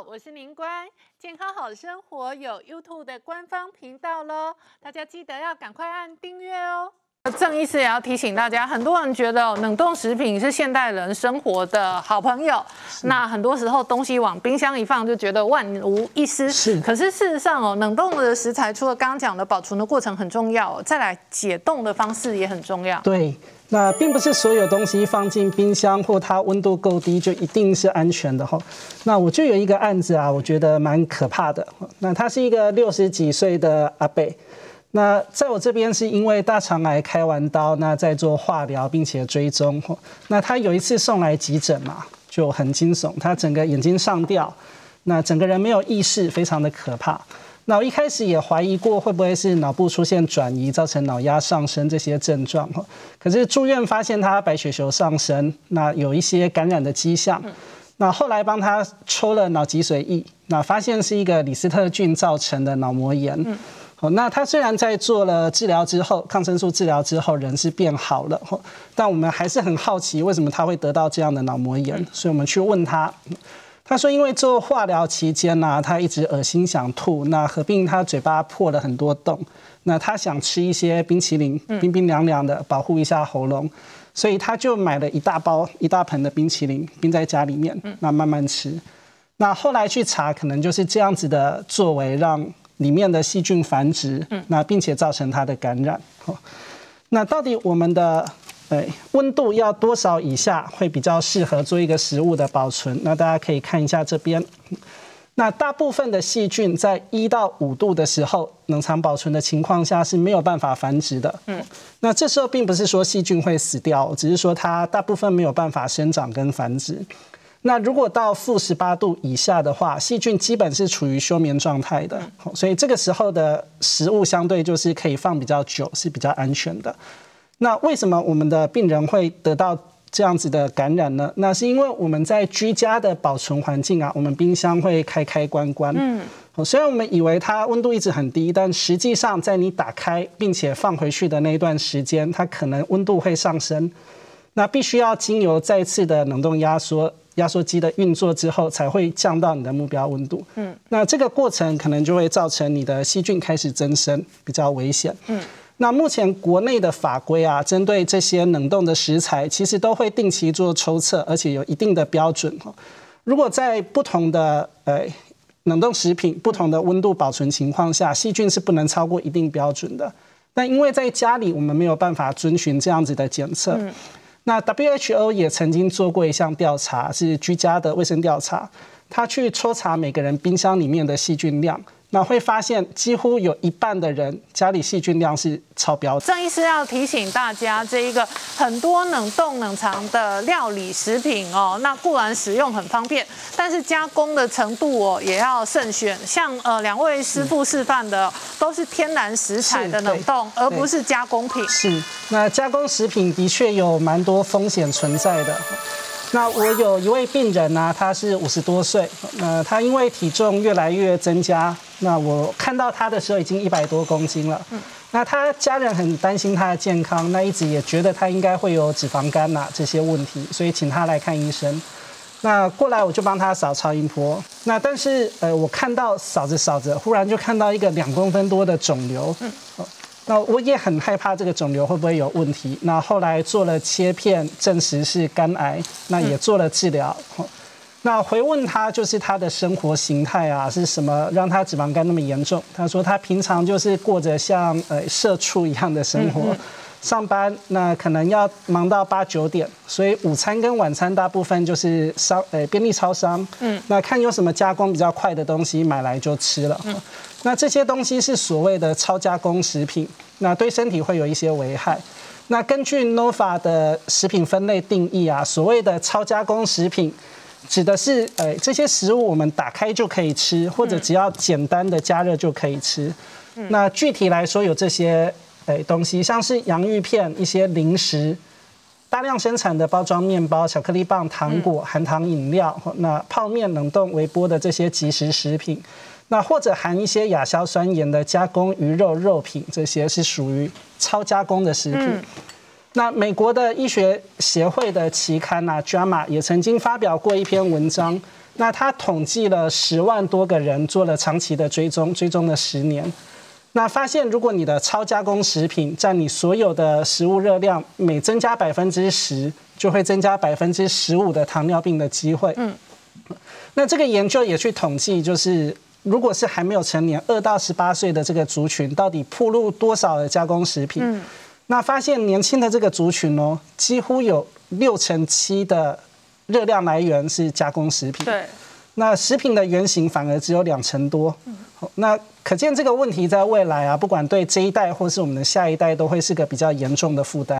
我是宁官，健康好生活有 YouTube 的官方频道喽，大家记得要赶快按订阅哦。郑医师也要提醒大家，很多人觉得冷冻食品是现代人生活的好朋友，那很多时候东西往冰箱一放就觉得万无一失。是，可是事实上哦，冷冻的食材除了刚刚讲的保存的过程很重要，再来解冻的方式也很重要。对。那并不是所有东西放进冰箱或它温度够低就一定是安全的哈。那我就有一个案子啊，我觉得蛮可怕的。那他是一个六十几岁的阿伯，那在我这边是因为大肠癌开完刀，那在做化疗并且追踪。那他有一次送来急诊嘛，就很惊悚，他整个眼睛上吊，那整个人没有意识，非常的可怕。那我一开始也怀疑过会不会是脑部出现转移，造成脑压上升这些症状。可是住院发现他白血球上升，那有一些感染的迹象。那后来帮他抽了脑脊髓液，那发现是一个李斯特菌造成的脑膜炎。好，那他虽然在做了治疗之后，抗生素治疗之后人是变好了，但我们还是很好奇为什么他会得到这样的脑膜炎，所以我们去问他。他说，因为做化疗期间呢，他一直恶心想吐，那合并他嘴巴破了很多洞，那他想吃一些冰淇淋，冰冰凉凉的，保护一下喉咙，所以他就买了一大包、一大盆的冰淇淋，冰在家里面，那慢慢吃。那后来去查，可能就是这样子的作为，让里面的细菌繁殖，那并且造成它的感染。那到底我们的？对，温度要多少以下会比较适合做一个食物的保存？那大家可以看一下这边。那大部分的细菌在一到五度的时候，冷藏保存的情况下是没有办法繁殖的。嗯，那这时候并不是说细菌会死掉，只是说它大部分没有办法生长跟繁殖。那如果到负十八度以下的话，细菌基本是处于休眠状态的，所以这个时候的食物相对就是可以放比较久，是比较安全的。那为什么我们的病人会得到这样子的感染呢？那是因为我们在居家的保存环境啊，我们冰箱会开开关关。嗯，虽然我们以为它温度一直很低，但实际上在你打开并且放回去的那一段时间，它可能温度会上升。那必须要经由再次的冷冻压缩压缩机的运作之后，才会降到你的目标温度。嗯，那这个过程可能就会造成你的细菌开始增生，比较危险。嗯。那目前国内的法规啊，针对这些冷冻的食材，其实都会定期做抽测，而且有一定的标准哈。如果在不同的呃冷冻食品、不同的温度保存情况下，细菌是不能超过一定标准的。但因为在家里我们没有办法遵循这样子的检测，那 WHO 也曾经做过一项调查，是居家的卫生调查，他去抽查每个人冰箱里面的细菌量。那会发现，几乎有一半的人家里细菌量是超标。郑医师要提醒大家，这一个很多冷冻冷藏的料理食品哦，那固然使用很方便，但是加工的程度哦也要慎选。像呃两位师傅示范的，都是天然食材的冷冻，而不是加工品。是，那加工食品的确有蛮多风险存在的。那我有一位病人呢，他是五十多岁，那他因为体重越来越增加，那我看到他的时候已经一百多公斤了。嗯，那他家人很担心他的健康，那一直也觉得他应该会有脂肪肝呐这些问题，所以请他来看医生。那过来我就帮他扫超音波，那但是呃我看到扫着扫着，忽然就看到一个两公分多的肿瘤。嗯。那我也很害怕这个肿瘤会不会有问题。那后来做了切片，证实是肝癌，那也做了治疗。那回问他就是他的生活形态啊，是什么让他脂肪肝那么严重？他说他平常就是过着像呃社畜一样的生活。上班那可能要忙到八九点，所以午餐跟晚餐大部分就是商呃便利超商，嗯，那看有什么加工比较快的东西买来就吃了，嗯，那这些东西是所谓的超加工食品，那对身体会有一些危害。那根据 Nova 的食品分类定义啊，所谓的超加工食品，指的是呃这些食物我们打开就可以吃，或者只要简单的加热就可以吃。那具体来说有这些。哎，东西像是洋芋片、一些零食、大量生产的包装面包、巧克力棒、糖果、含糖饮料，那泡面、冷冻、微波的这些即食食品，那或者含一些亚硝酸盐的加工鱼肉肉品，这些是属于超加工的食品。那美国的医学协会的期刊呐，《JAMA》也曾经发表过一篇文章。那他统计了十万多个人，做了长期的追踪，追踪了十年。那发现，如果你的超加工食品占你所有的食物热量，每增加百分之十，就会增加百分之十五的糖尿病的机会。嗯，那这个研究也去统计，就是如果是还没有成年，二到十八岁的这个族群，到底铺入多少的加工食品？嗯，那发现年轻的这个族群哦，几乎有六成七的热量来源是加工食品。对，那食品的原型反而只有两成多。嗯，那。可见这个问题在未来啊，不管对这一代或是我们的下一代，都会是个比较严重的负担。